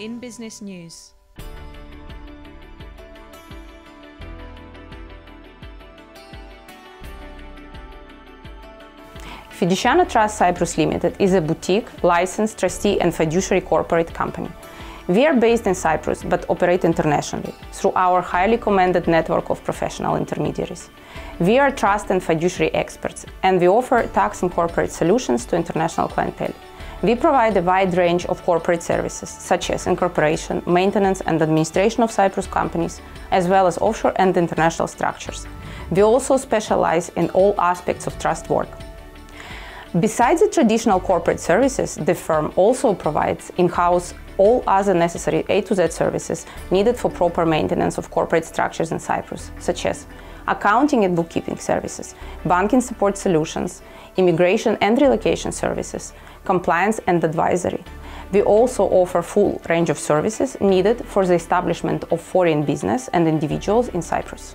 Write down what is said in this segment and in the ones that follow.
in business news. Fiduciana Trust Cyprus Limited is a boutique, licensed, trustee and fiduciary corporate company. We are based in Cyprus but operate internationally through our highly commended network of professional intermediaries. We are trust and fiduciary experts and we offer tax and corporate solutions to international clientele. We provide a wide range of corporate services such as incorporation, maintenance and administration of Cyprus companies, as well as offshore and international structures. We also specialize in all aspects of trust work, Besides the traditional corporate services, the firm also provides in-house all other necessary A to Z services needed for proper maintenance of corporate structures in Cyprus, such as accounting and bookkeeping services, banking support solutions, immigration and relocation services, compliance and advisory. We also offer full range of services needed for the establishment of foreign business and individuals in Cyprus.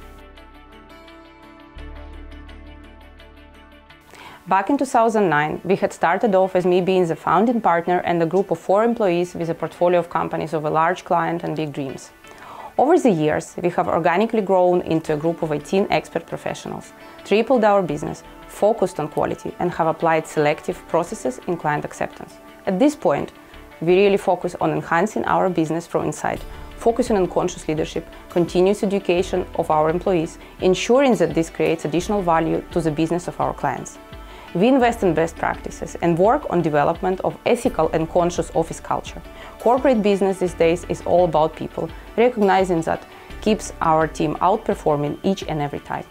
Back in 2009, we had started off as me being the founding partner and a group of four employees with a portfolio of companies of a large client and big dreams. Over the years, we have organically grown into a group of 18 expert professionals, tripled our business, focused on quality, and have applied selective processes in client acceptance. At this point, we really focus on enhancing our business from inside, focusing on conscious leadership, continuous education of our employees, ensuring that this creates additional value to the business of our clients. We invest in best practices and work on development of ethical and conscious office culture. Corporate business these days is all about people, recognizing that keeps our team outperforming each and every time.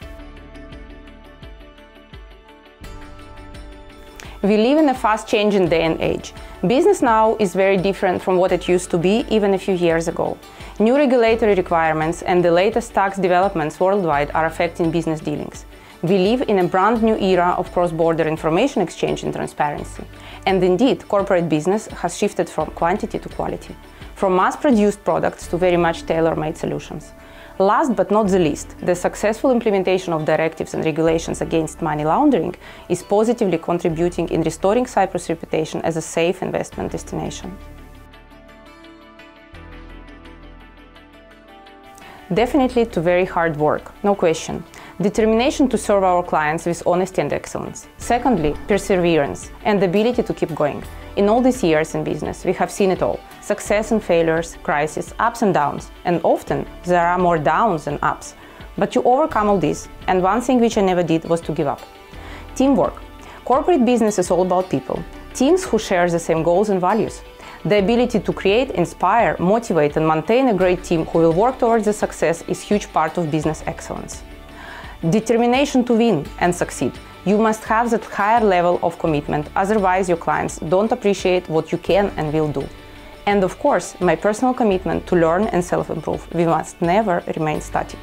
We live in a fast-changing day and age. Business now is very different from what it used to be even a few years ago. New regulatory requirements and the latest tax developments worldwide are affecting business dealings. We live in a brand new era of cross-border information exchange and transparency. And indeed, corporate business has shifted from quantity to quality, from mass-produced products to very much tailor-made solutions. Last but not the least, the successful implementation of directives and regulations against money laundering is positively contributing in restoring Cyprus' reputation as a safe investment destination. Definitely to very hard work, no question. Determination to serve our clients with honesty and excellence. Secondly, perseverance and the ability to keep going. In all these years in business, we have seen it all. Success and failures, crises, ups and downs. And often, there are more downs than ups. But you overcome all this, and one thing which I never did was to give up. Teamwork. Corporate business is all about people. Teams who share the same goals and values. The ability to create, inspire, motivate and maintain a great team who will work towards the success is huge part of business excellence. Determination to win and succeed. You must have that higher level of commitment, otherwise your clients don't appreciate what you can and will do. And of course, my personal commitment to learn and self-improve. We must never remain static.